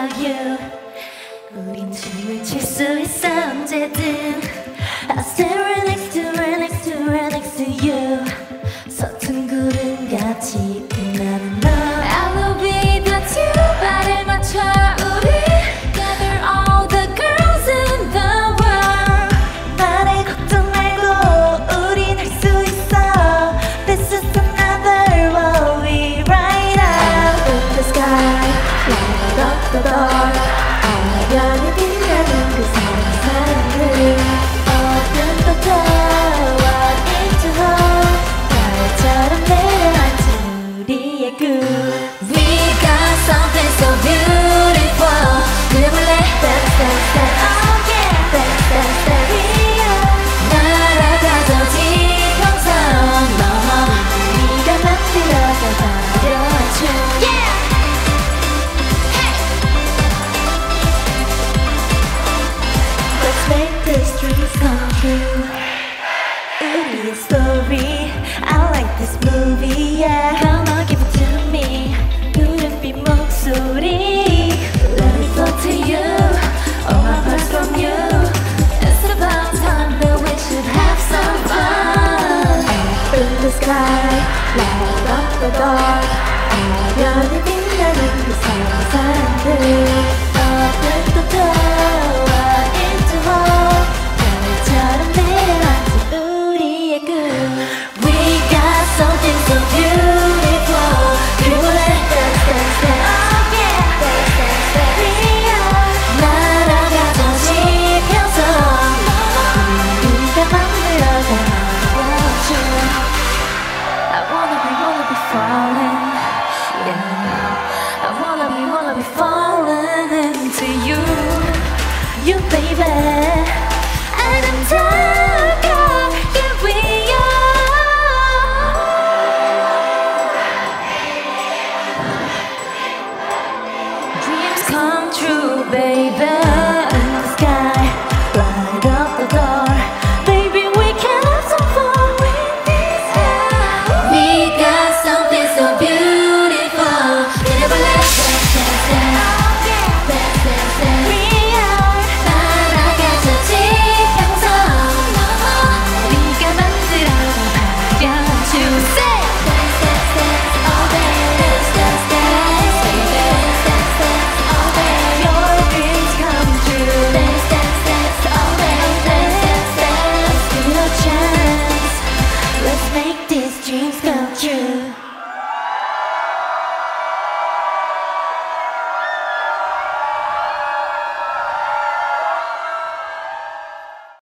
about you 우린 친밀 칠수 있어 언제든. I'll stay right make this dream come true. Story. I like this movie, yeah. Come on, give it to me. 눈빛 Let me to you. All my parts from you. It's about time that we should have some fun. Up in the sky, light up the dark. I got it in the sun. falling. Yeah. I wanna be, wanna be falling into you. You baby. I'm we are Dreams come true baby.